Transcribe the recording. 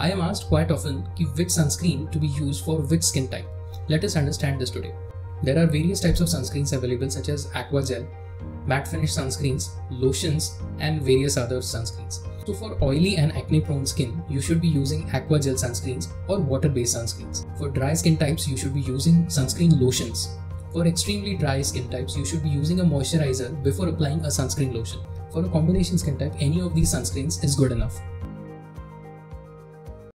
I am asked quite often which sunscreen to be used for which skin type. Let us understand this today. There are various types of sunscreens available such as aqua gel, matte finish sunscreens, lotions and various other sunscreens. So for oily and acne prone skin, you should be using aqua gel sunscreens or water based sunscreens. For dry skin types, you should be using sunscreen lotions. For extremely dry skin types, you should be using a moisturizer before applying a sunscreen lotion. For a combination skin type, any of these sunscreens is good enough.